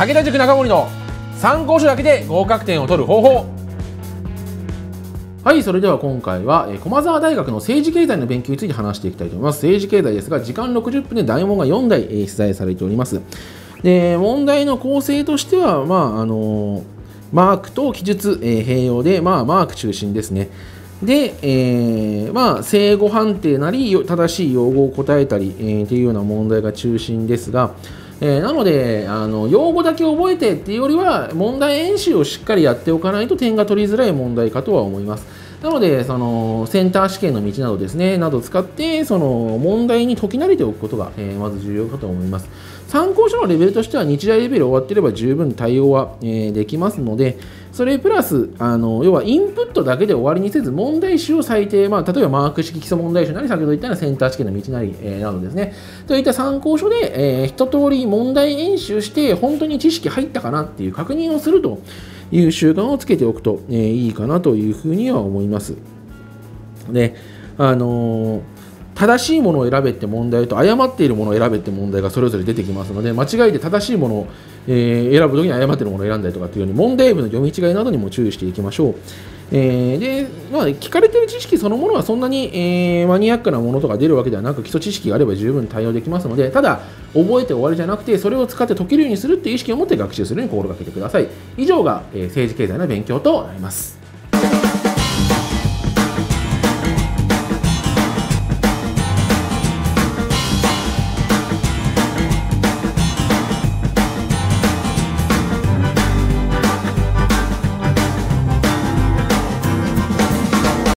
武田塾中森の参考書だけで合格点を取る方法はい、それでは今回は、えー駒澤大学の政治経済の勉強について話していきたいと思います。政治経済ですが、時間60分で大問が4題、えー出題されております。で、問題の構成としては、まあ、あのーマークと記述、えー併用で、まあ、マーク中心ですね。で、えーまあ、正誤判定なり、正しい用語を答えたり、えーっていうような問題が中心ですが、えーなのであの、用語だけ覚えてっていうよりは、問題演習をしっかりやっておかないと点が取りづらい問題かとは思います。なので、そのセンター試験の道などですね、などを使って、その問題に解き慣れておくことが、えーまず重要かと思います。参考書のレベルとしては、日大レベル終わっていれば十分対応は、えーできますので、それプラス、あの要はインプットだけで終わりにせず、問題集を最低、まあ、例えばマーク式基礎問題集なり、先ほど言ったようなセンター試験の道なり、えーなどですね、といった参考書で、えー一通り問題演習して、本当に知識入ったかなっていう確認をするという習慣をつけておくと、えーいいかなというふうには思います。で、あのー正しいものを選べって問題と誤っているものを選べって問題がそれぞれ出てきますので間違えて正しいものを、え選ぶときに誤っているものを選んだりとかっていうように問題文の読み違いなどにも注意していきましょう。えーで、まあ、聞かれている知識そのものはそんなに、えーマニアックなものとか出るわけではなく基礎知識があれば十分対応できますのでただ覚えて終わりじゃなくてそれを使って解けるようにするっていう意識を持って学習するように心がけてください。以上が、えー政治経済の勉強となります。